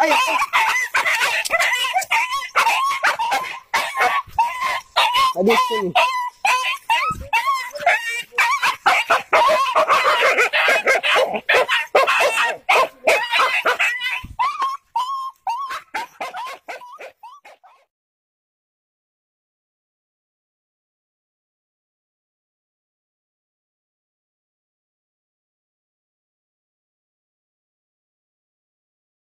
ai. Cadê o